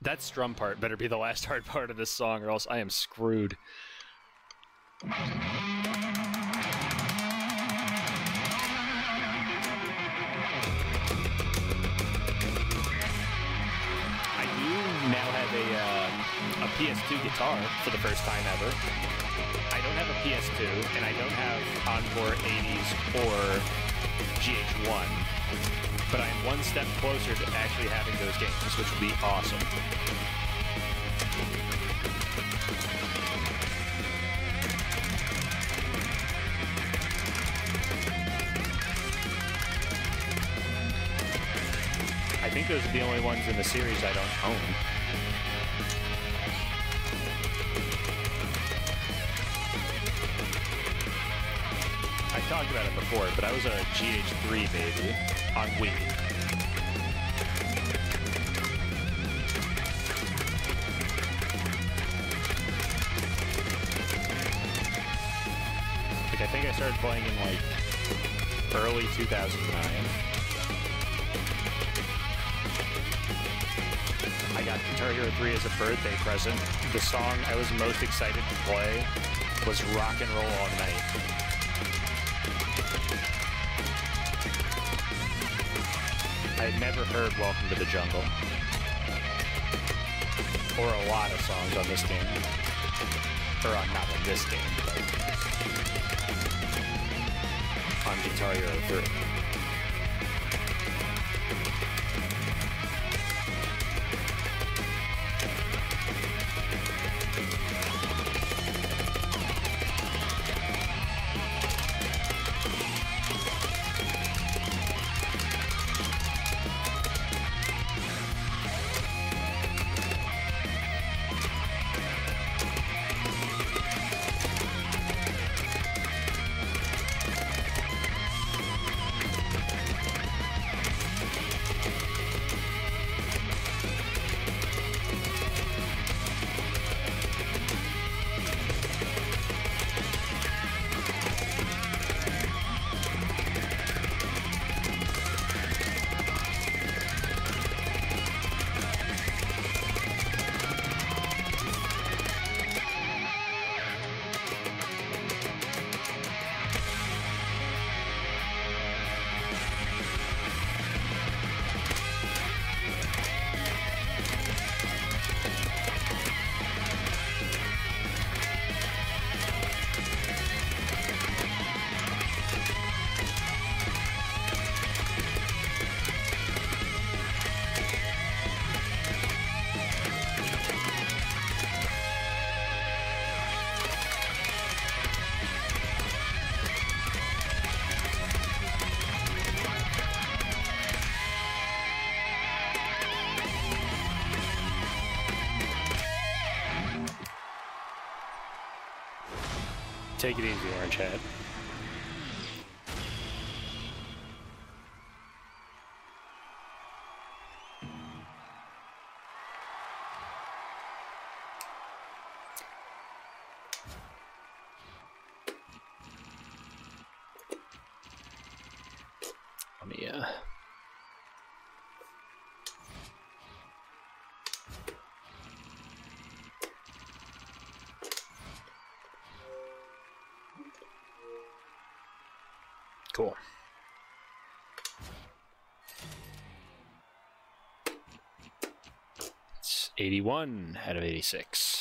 That strum part better be the last hard part of this song, or else I am screwed. I now have a uh, a PS2 guitar for the first time ever. I don't have a PS2, and I don't have Encore 80s or GH1, but I am one step closer to actually having those games, which would be awesome. I think those are the only ones in the series I don't own. I talked about it before, but I was a GH3 baby on Wii. I think I started playing in like early 2009. I got Guitar Hero 3 as a birthday present. The song I was most excited to play was Rock and Roll All Night. I had never heard Welcome to the Jungle. Or a lot of songs on this game. Or on, not on this game, but on Guitar Hero 3. Take it easy, Orange Head. Cool. It's 81 out of 86.